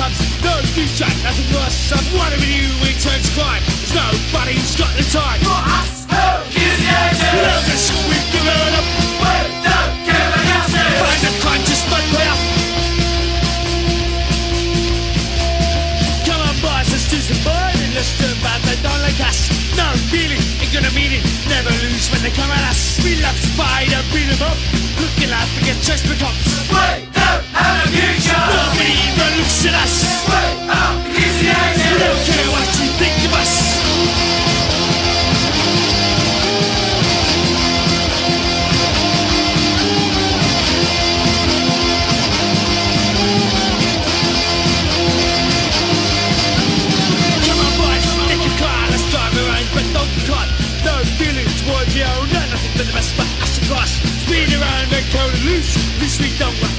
clubs. No future, nothing worse. I'm one of you, we turn to crime. There's nobody who's got the time. For us, who use the agent. Love us, we've given up. We don't give a gossip. Find the crime, just might pay up. Come on, boys, let's do some burning. Let's turn bad, they don't like us. No feeling, ain't gonna mean it. Never lose when they come at us. We love to fight and beat 'em up. Looking like we get chased by cops. We Please we done